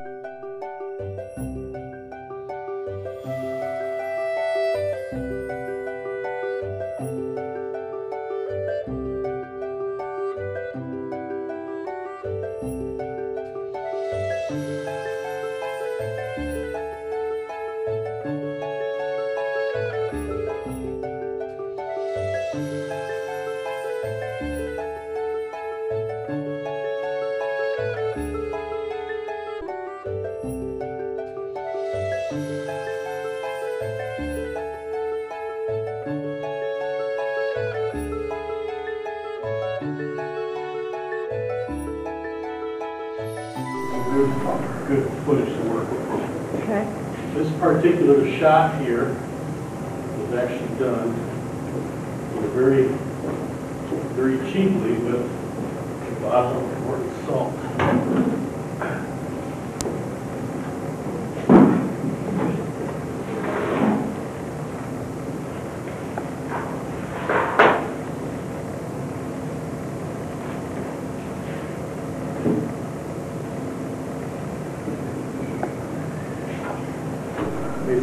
Música Good, good footage to work with. Okay. This particular shot here was actually done very, very cheaply with a bottle of salt.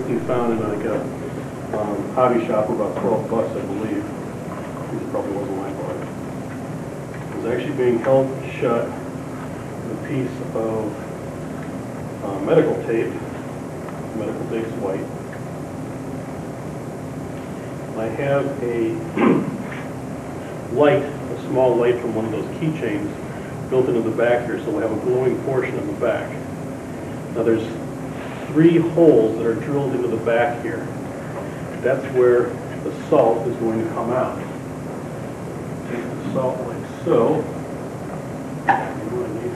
Basically found in like a um, hobby shop for about 12 bucks, I believe. This probably wasn't my part. It was actually being held shut with a piece of uh, medical tape. Medical tape's white. I have a light, a small light from one of those keychains built into the back here, so we'll have a glowing portion in the back. Now there's three holes that are drilled into the back here. That's where the salt is going to come out. Take the salt like so. You really need-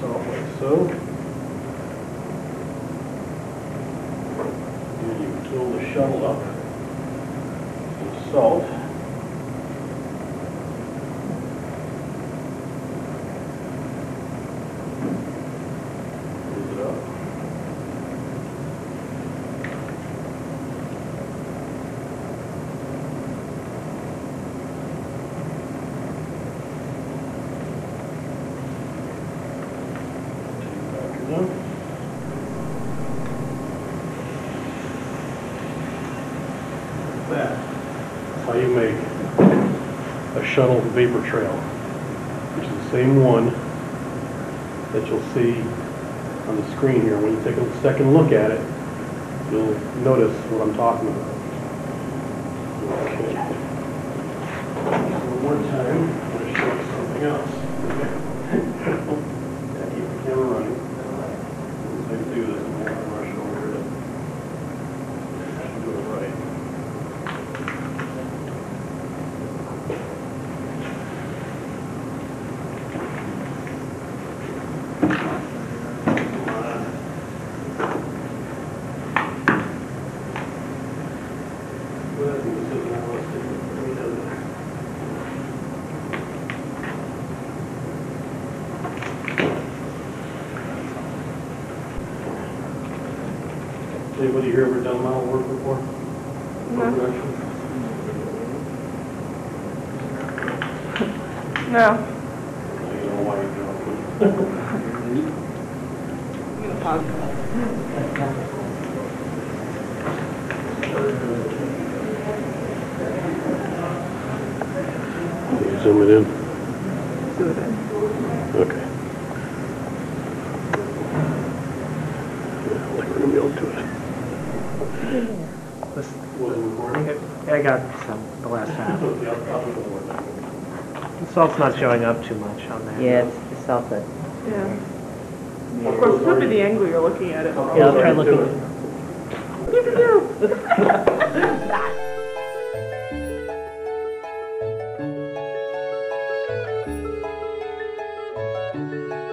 Salt like so. And you fill the shuttle up with salt. Close it up. Take it back in. Like that. How you make a shuttle vapor trail, which is the same one that you'll see on the screen here. When you take a second look at it, you'll notice what I'm talking about. Okay. One more time, I'm going to show you something else. Yeah, Keep the camera running. As I do this, I'm going to rush over here to do it right. Come on. Well, I think this is not listed. Maybe it doesn't. Anybody here ever done model work before? No. Production? No. You know why you don't. I'm gonna pause. You Zoom it in. Do it in. Okay. Yeah, I think we're gonna be able to do it. Wasn't? I got some the last half. Okay, I'll- I'll do the salt's not showing up too much on there. Yeah, it's felt yeah. Of course, look at the angle you're looking at it. yeah, I'll try looking. Pew, pew.